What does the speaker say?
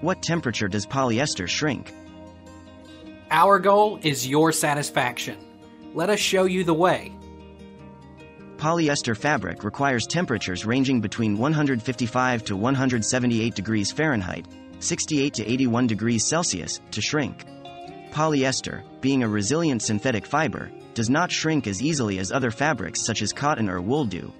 What temperature does polyester shrink? Our goal is your satisfaction. Let us show you the way. Polyester fabric requires temperatures ranging between 155 to 178 degrees Fahrenheit, 68 to 81 degrees Celsius, to shrink. Polyester, being a resilient synthetic fiber, does not shrink as easily as other fabrics such as cotton or wool do,